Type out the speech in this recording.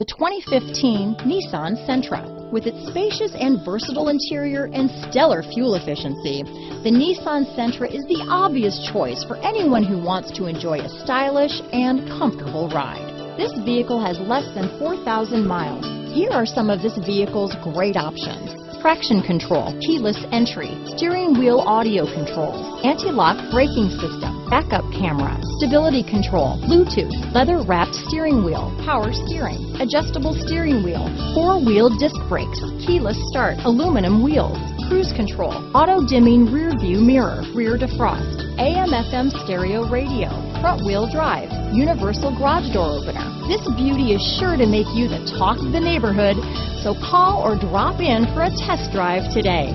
The 2015 Nissan Sentra. With its spacious and versatile interior and stellar fuel efficiency, the Nissan Sentra is the obvious choice for anyone who wants to enjoy a stylish and comfortable ride. This vehicle has less than 4,000 miles. Here are some of this vehicle's great options. Traction control, keyless entry, steering wheel audio controls, anti-lock braking system, backup camera, stability control, Bluetooth, leather wrapped steering wheel, power steering, adjustable steering wheel, four wheel disc brakes, keyless start, aluminum wheels, cruise control, auto dimming rear view mirror, rear defrost, AM FM stereo radio, front wheel drive, universal garage door opener. This beauty is sure to make you the talk of the neighborhood, so call or drop in for a test drive today.